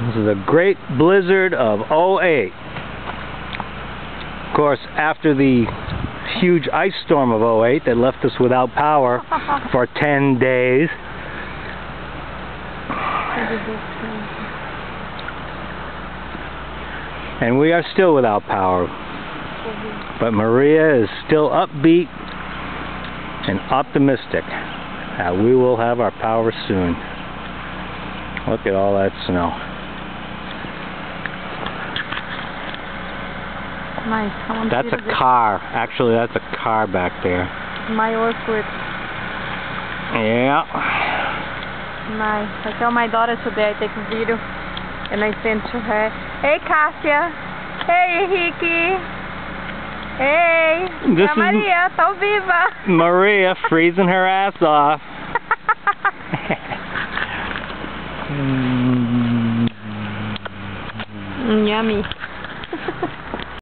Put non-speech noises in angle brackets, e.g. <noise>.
This is a great blizzard of 08. Of course, after the huge ice storm of 08 that left us without power <laughs> for 10 days, and we are still without power. But Maria is still upbeat and optimistic that we will have our power soon. Look at all that snow. Um That's a car. Actually, that's a car back there. maior foot. Yeah. My, I tell my daughter today I take a video and I send to her. Hey Cássia! Hey Henrique! Hey! This a is- Maria, tá viva! <laughs> Maria freezing her ass off. Mm, Yummy. <laughs>